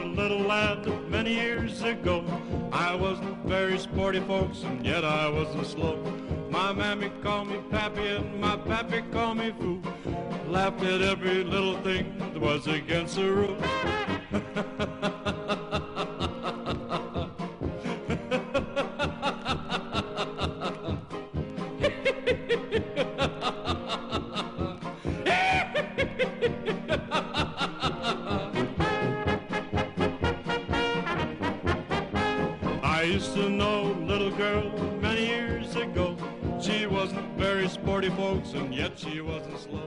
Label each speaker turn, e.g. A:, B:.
A: little lad many years ago. I wasn't very sporty, folks, and yet I wasn't slow. My mammy called me pappy and my pappy called me fool. Laughed at every little thing that was against the rules. I used to know a little girl many years ago. She wasn't very sporty, folks, and yet she wasn't slow.